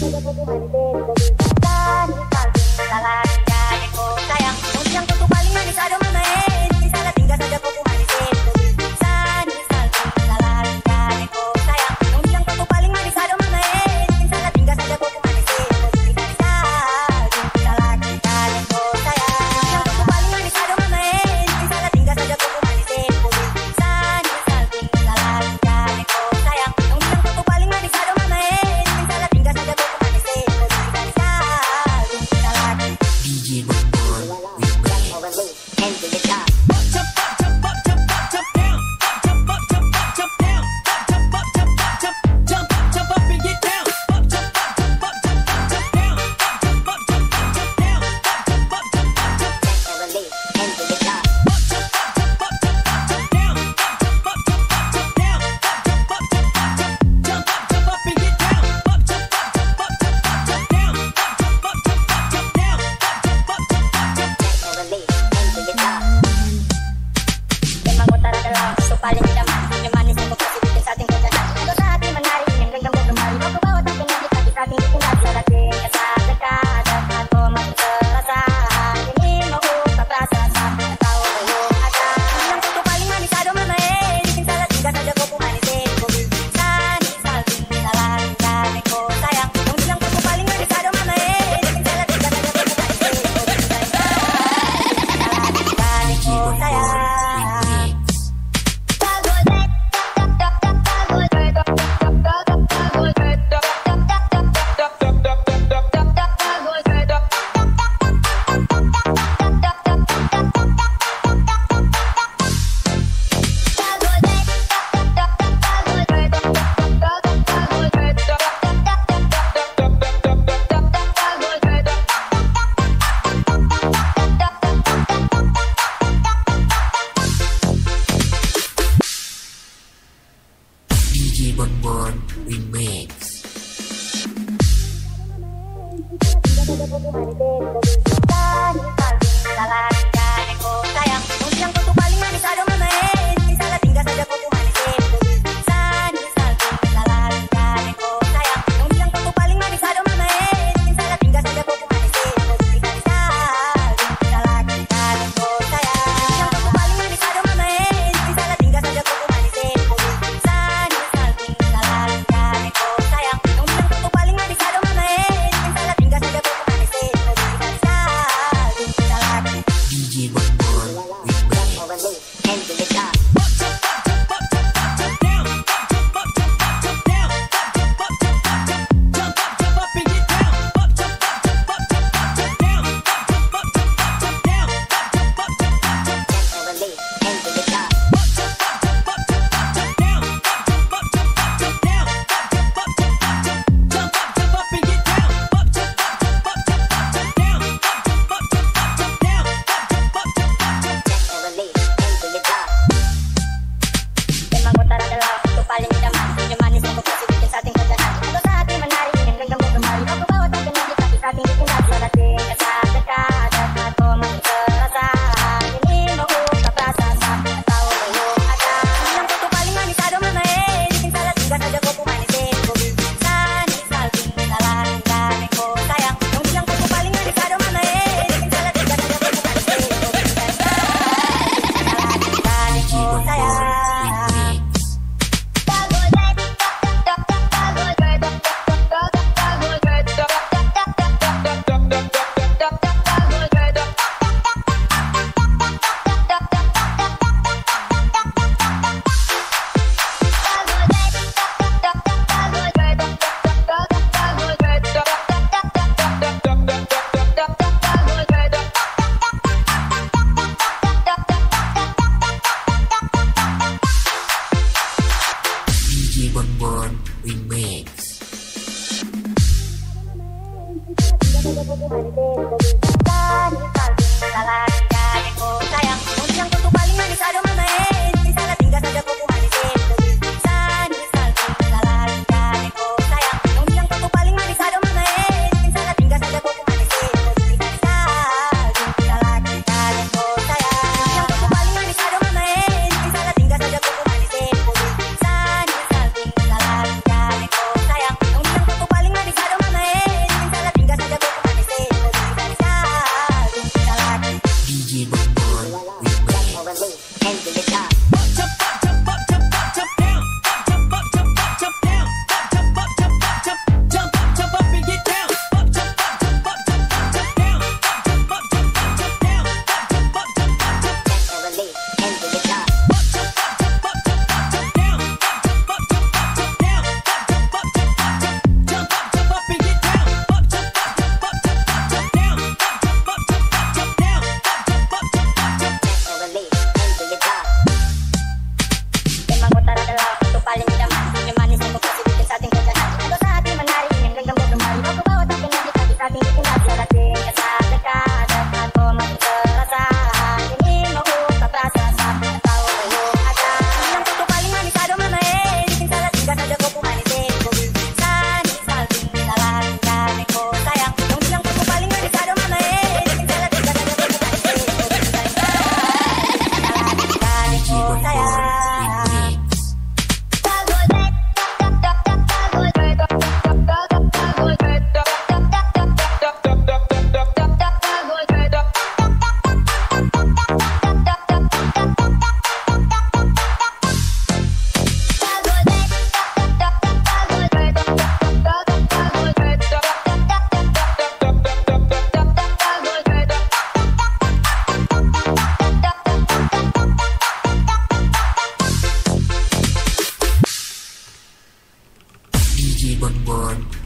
Monday, Yeah. Bye. oh, oh.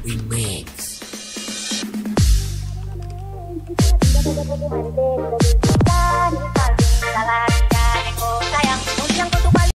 Bonbon Remix